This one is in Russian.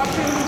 Ваши